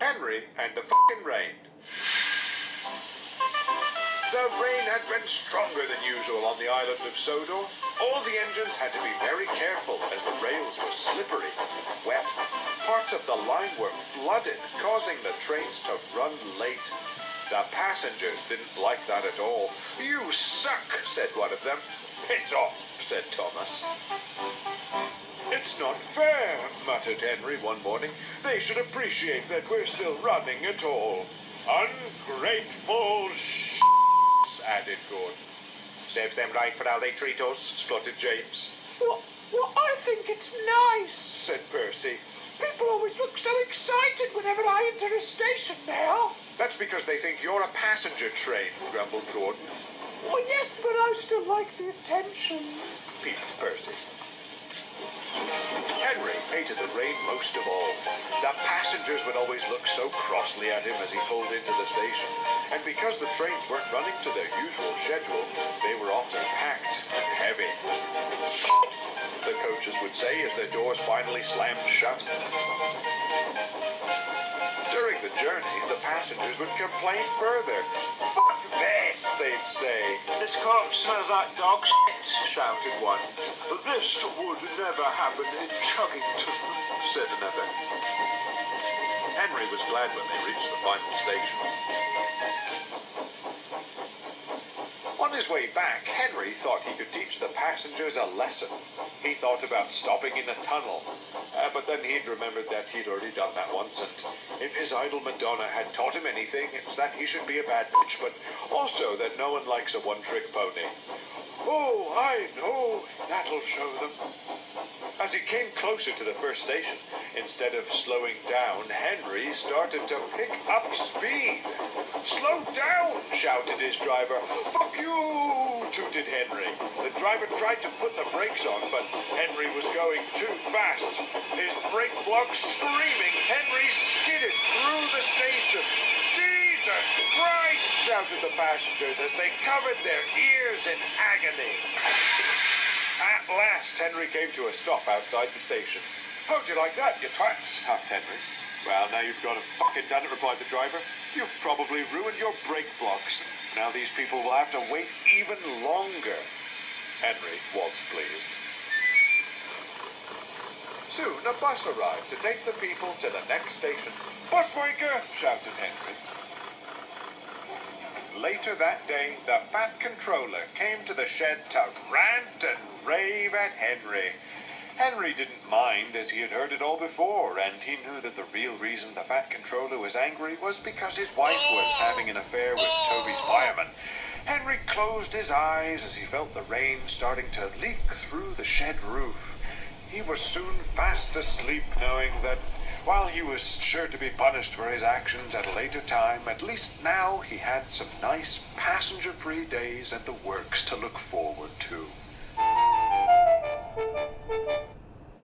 Henry and the fucking rain. The rain had been stronger than usual on the island of Sodor. All the engines had to be very careful as the rails were slippery and wet. Parts of the line were flooded, causing the trains to run late. The passengers didn't like that at all. You suck, said one of them. Piss off, said Thomas. It's not fair, muttered Henry one morning. They should appreciate that we're still running at all. Ungrateful sh added Gordon. Serves them right for how they treat us, spluttered James. Well, well, I think it's nice, said Percy. People always look so excited whenever I enter a station now. That's because they think you're a passenger train, grumbled Gordon. Well, yes, but I still like the attention, peeped Percy. Henry hated the rain most of all. The passengers would always look so crossly at him as he pulled into the station. And because the trains weren't running to their usual schedule, they were often packed and heavy. The coaches would say as their doors finally slammed shut. Journey, the passengers would complain further. Fuck this, they'd say. This coach smells like dog shit, shouted one. This would never happen in Chuggington, said another. Henry was glad when they reached the final station. On his way back, Henry thought he could teach the passengers a lesson. He thought about stopping in a tunnel, uh, but then he'd remembered that he'd already done that once, and if his idol Madonna had taught him anything, it's that he should be a bad bitch, but also that no one likes a one-trick pony. Oh, I know, that'll show them. As he came closer to the first station, instead of slowing down, Henry started to pick up speed. Slow down, shouted his driver. Fuck you, tooted Henry. The driver tried to put the brakes on, but Henry was going too fast. His brake block screaming, Henry skidded through the station. Jesus Christ, shouted the passengers as they covered their ears in agony. At last, Henry came to a stop outside the station. How'd you like that, you twats? huffed Henry. Well, now you've got to fucking done it, replied the driver. You've probably ruined your brake blocks. Now these people will have to wait even longer. Henry was pleased. Soon a bus arrived to take the people to the next station. Busmaker! shouted Henry. Later that day, the Fat Controller came to the shed to rant and rave at Henry. Henry didn't mind, as he had heard it all before, and he knew that the real reason the Fat Controller was angry was because his wife was having an affair with Toby's fireman. Henry closed his eyes as he felt the rain starting to leak through the shed roof. He was soon fast asleep, knowing that while he was sure to be punished for his actions at a later time, at least now he had some nice passenger free days at the works to look forward to.